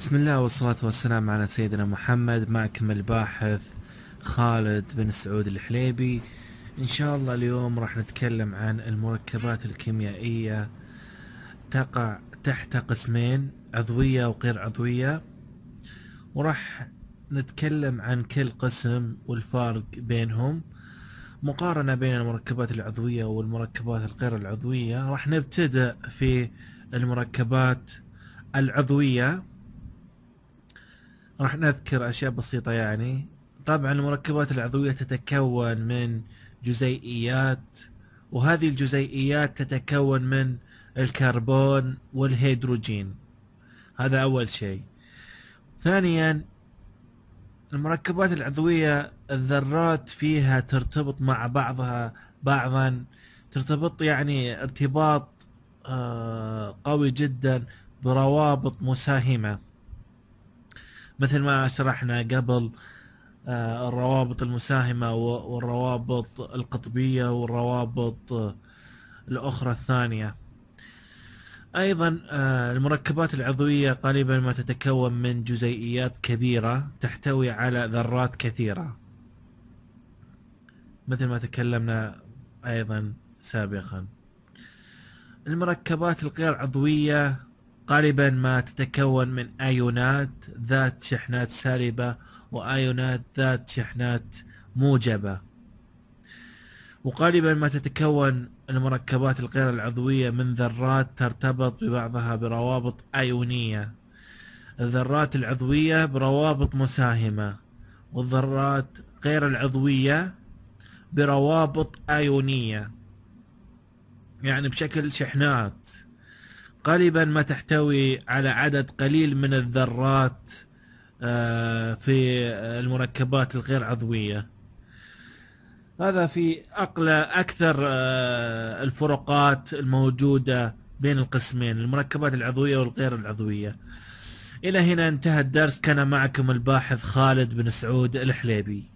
بسم الله والصلاة والسلام على سيدنا محمد معكم الباحث خالد بن سعود الحليبي. إن شاء الله اليوم راح نتكلم عن المركبات الكيميائية. تقع تحت قسمين عضوية وغير عضوية. وراح نتكلم عن كل قسم والفارق بينهم. مقارنة بين المركبات العضوية والمركبات الغير العضوية راح نبتدأ في المركبات العضوية. راح نذكر أشياء بسيطة يعني. طبعا المركبات العضوية تتكون من جزيئيات وهذه الجزيئيات تتكون من الكربون والهيدروجين. هذا أول شيء. ثانيا المركبات العضوية الذرات فيها ترتبط مع بعضها بعضا. ترتبط يعني ارتباط آه، قوي جدا بروابط مساهمة. مثل ما شرحنا قبل آه، الروابط المساهمة والروابط القطبية والروابط الأخرى الثانية. أيضا آه، المركبات العضوية غالبا ما تتكون من جزيئيات كبيرة تحتوي على ذرات كثيرة. مثل ما تكلمنا أيضا سابقا. المركبات الغير عضوية غالبا ما تتكون من أيونات ذات شحنات سالبة وأيونات ذات شحنات موجبة. وغالبا ما تتكون المركبات الغير العضوية من ذرات ترتبط ببعضها بروابط أيونية. الذرات العضوية بروابط مساهمة والذرات غير العضوية بروابط أيونية. يعني بشكل شحنات. غالبا ما تحتوي على عدد قليل من الذرات آه، في المركبات الغير عضوية. هذا في أقل أكثر آه، الفروقات الموجودة بين القسمين المركبات العضوية والغير العضوية. إلى هنا انتهى الدرس. كان معكم الباحث خالد بن سعود الحليبي.